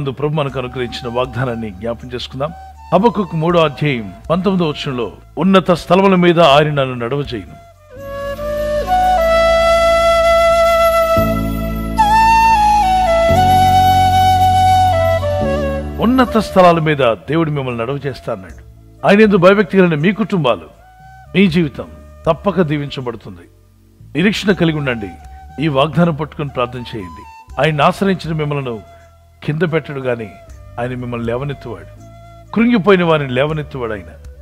ముందు ప్రభు మనకు అనుగ్రహించిన వాగ్దానాన్ని జ్ఞాపం చేసుకుందాం. హబకుక్ మూడో అధ్యాయం పంతొమ్మిదో వచ్చంలో ఉన్నత స్థలముల మీద ఆయన నన్ను నడవజేయును ఉన్నత స్థలాల మీద దేవుడు మిమ్మల్ని నడవ చేస్తా అన్నాడు ఆయన ఎందుకు భయభక్తి కలిగిన మీ కుటుంబాలు మీ జీవితం తప్పక దీవించబడుతుంది. నిరీక్షణ కలిగి ఉండండి. ఈ వాగ్దానం పట్టుకొని ప్రార్థన చేయండి. ఆయన ఆశ్రయించిన మిమ్మల్ని కింద పెట్టడు కానీ ఆయన మిమ్మల్ని లేవనెత్తువాడు. కృంగిపోయిన వారిని లేవనెత్తువాడు ఆయన.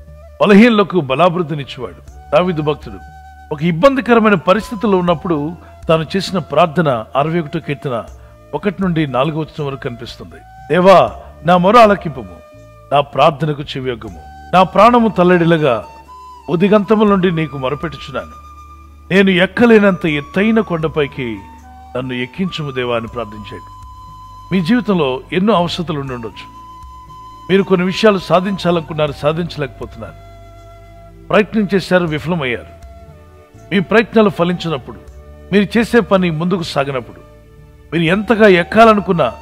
బలహీనలకు బలాభివృద్ధినిచ్చేవాడు. దావిదు భక్తుడు. ఒక ఇబ్బందికరమైన పరిస్థితుల్లో ఉన్నప్పుడు తాను చేసిన ప్రార్థన అరవై ఒకటో కీర్తన ఒకటి నుండి నాలుగో వచ్చిన వరకు కనిపిస్తుంది. దేవా నా మొర ఆలకింపము. నా ప్రార్థనకు చెవియొగ్గము. నా ప్రాణము తల్లడిలగా ఉదిగంతముల నుండి నీకు మొరపెట్టుచున్నాను. నేను ఎక్కలేనంత ఎత్తైన కొండపైకి నన్ను ఎక్కించుము దేవా అని ప్రార్థించాడు. మీ జీవితంలో ఎన్నో అవసరతలు ఉండి ఉండొచ్చు. మీరు కొన్ని విషయాలు సాధించాలనుకున్నారు సాధించలేకపోతున్నారు. ప్రయత్నం చేశారు విఫలమయ్యారు. మీ ప్రయత్నాలు ఫలించినప్పుడు మీరు చేసే పని ముందుకు సాగినప్పుడు మీరు ఎంతగా ఎక్కాలనుకున్నా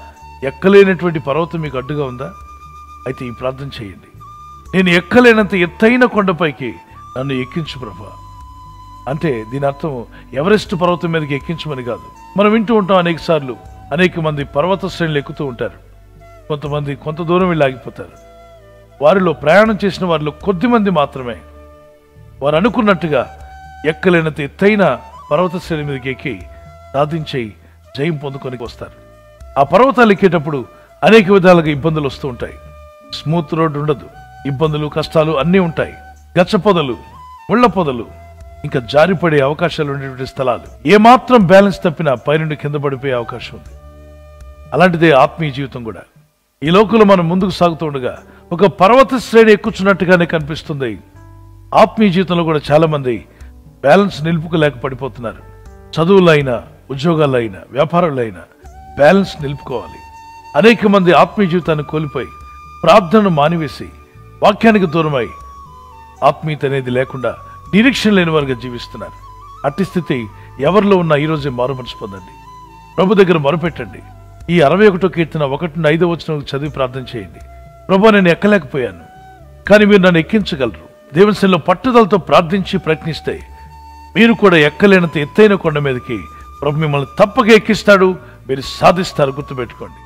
ఎక్కలేనటువంటి పర్వతం మీకు అడ్డుగా ఉందా? అయితే ఈ ప్రార్థన చేయండి. నేను ఎక్కలేనంత ఎత్తైన కొండపైకి నన్ను ఎక్కించు ప్రభా. అంటే దీని అర్థం ఎవరెస్ట్ పర్వతం మీదకి ఎక్కించమని కాదు. మనం వింటూ ఉంటాం అనేక సార్లు అనేక మంది పర్వత శ్రేణులు ఎక్కుతూ ఉంటారు. కొంతమంది కొంత దూరం వెళ్ళి ఆగిపోతారు. వారిలో ప్రయాణం చేసిన వారిలో కొద్ది మంది మాత్రమే. వారు అనుకున్నట్టుగా ఎక్కలేనంత ఎత్తైన పర్వత శ్రేణి మీదకి ఎక్కి సాధించి జయం పొందుకొని వస్తారు. ఆ పర్వతాలు ఎక్కేటప్పుడు అనేక విధాలుగా ఇబ్బందులు వస్తూ ఉంటాయి. స్మూత్ రోడ్ ఉండదు. ఇబ్బందులు కష్టాలు అన్నీ ఉంటాయి. గచ్చ పొదలు ముళ్ళ పొదలు ఇంకా జారిపడే అవకాశాలు ఉండేటువంటి స్థలాలు. ఏమాత్రం బ్యాలెన్స్ తప్పినా పైనుండి కింద పడిపోయే అవకాశం ఉంది. అలాంటిదే ఆత్మీయ జీవితం కూడా. ఈ లోకంలో మనం ముందుకు సాగుతుండగా ఒక పర్వత శ్రేణి ఎక్కుచున్నట్టుగానే కనిపిస్తుంది. ఆత్మీయ జీవితంలో కూడా చాలా మంది బ్యాలెన్స్ నిలుపుకోలేక పడిపోతున్నారు చదువులు అయినా ఉద్యోగాల్లో అయినా అయినా బ్యాలెన్స్ నిలుపుకోవాలి. అనేక మంది ఆత్మీయ జీవితాన్ని కోల్పోయి ప్రార్థనను మానివేసి వాక్యానికి దూరమై ఆత్మీయత అనేది లేకుండా నిరీక్షణ లేని వారుగా జీవిస్తున్నారు. అట్టి స్థితి ఎవరిలో ఉన్న ఈ రోజే మారు మనసు పొందండి. ప్రభు దగ్గర మొరపెట్టండి. ఈ అరవై ఒకటో కీర్తన ఒకటి నుండి ఐదో వచ్చిన చదివి ప్రార్థన చేయండి. ప్రభు నేను ఎక్కలేకపోయాను కానీ మీరు నన్ను ఎక్కించగలరు. దేవశంలో పట్టుదలతో ప్రార్థించి ప్రయత్నిస్తే మీరు కూడా ఎక్కలేనంత ఎత్తైన కొండ మీదకి ప్రభు మిమ్మల్ని తప్పక ఎక్కిస్తాడు. మీరు సాధిస్తారు గుర్తుపెట్టుకోండి.